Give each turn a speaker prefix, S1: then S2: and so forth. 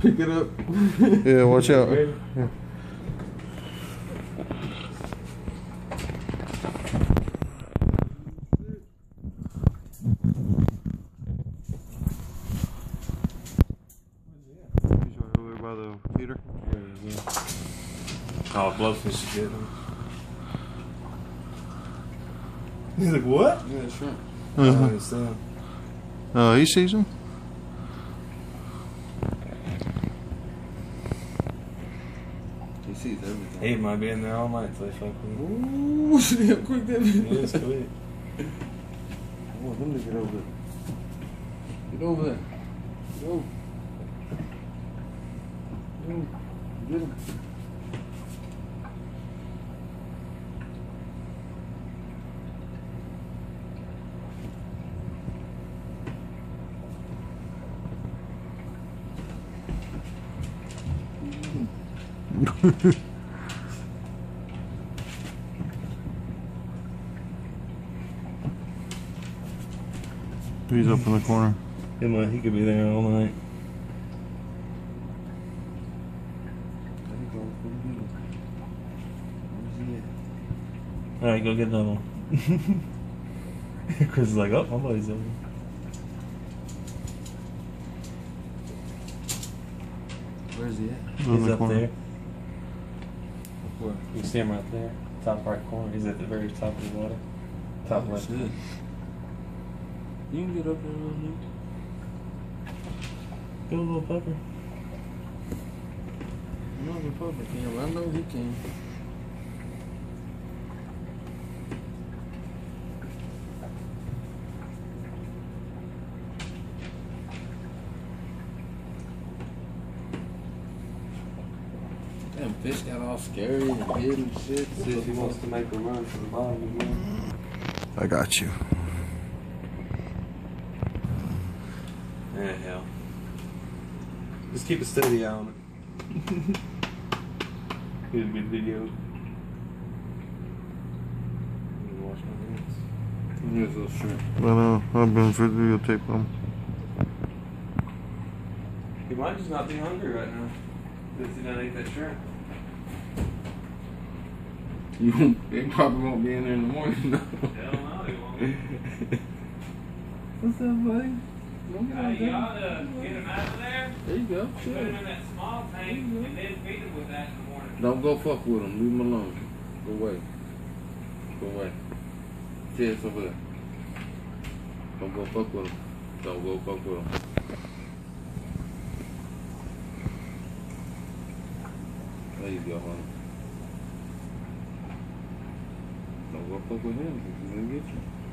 S1: Pick it up.
S2: Yeah, watch out.
S3: Ready?
S2: Yeah. He's right over there by the heater.
S3: Oh, blowfish is good. He's like, what?
S1: Yeah, shrimp.
S3: I don't understand.
S2: Oh, he sees him.
S1: Sees everything.
S3: He might be in there all night till they fuck with
S1: Ooh, quick that.
S3: Yeah, it's quick.
S1: I want him to get over there. Get over there. Get over. Get him. Get him.
S2: He's up in the corner.
S3: He might. He could be there all night.
S1: There he goes. Go get him. Where's he at?
S3: All right, go get another one. Chris is like, oh, my buddy's over.
S1: Where's he at?
S3: He's
S2: the
S3: up
S2: corner.
S3: there.
S1: Where?
S3: You see him right there, top right corner. He's at the very top of the water. Top
S1: Oh,
S3: left.
S1: shit. You can get up there, little nigga.
S3: Go, little pupper.
S1: I'm not in public, can, but I know he can. Damn, fish got all scary and hid and shit.
S4: Says he wants to make a run for the bottom again.
S2: I got you.
S3: Yeah, hell. Just keep a steady eye on it. Get a good video. Wash my hands.
S1: Here's a little shrimp.
S2: I know. I've been videotaping him.
S3: He might just not be hungry right now. Because he that shrimp.
S1: You, they probably won't be in there in the morning. though.
S3: Hell no, he won't.
S1: What's up, buddy? Don't uh, get on
S5: you ought to get him out of there,
S1: There you go.
S5: put him in that small tank, and then feed him with that in the morning.
S1: Don't go fuck with him. Leave him alone. Go away. Go away. Ted's over there. Don't go fuck with him. Don't go fuck with him. There you go, honey. Don't go fuck with him.